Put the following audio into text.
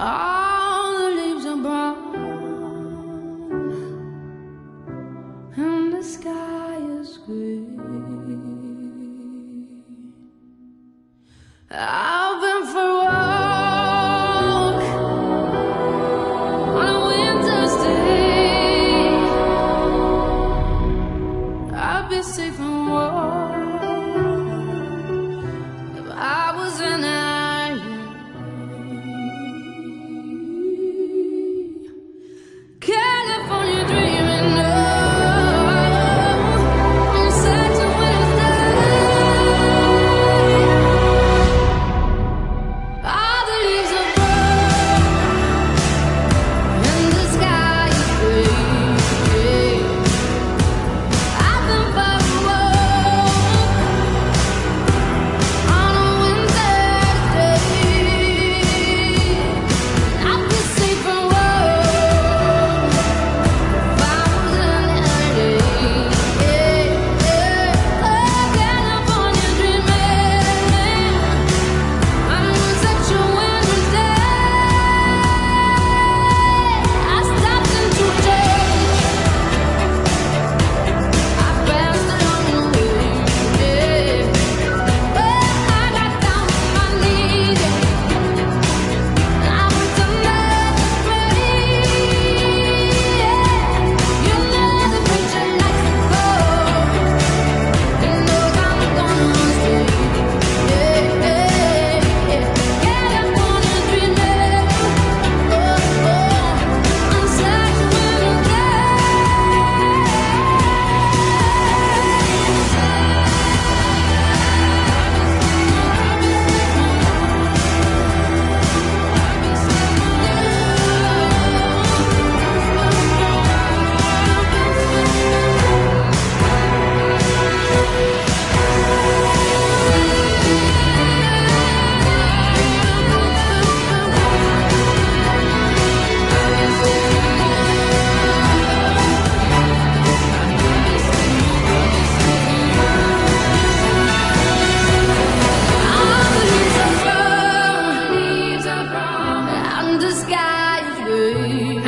All the leaves are brown and the sky is grey. I've been for a walk on a winter's day. I'll safe. The sky is blue.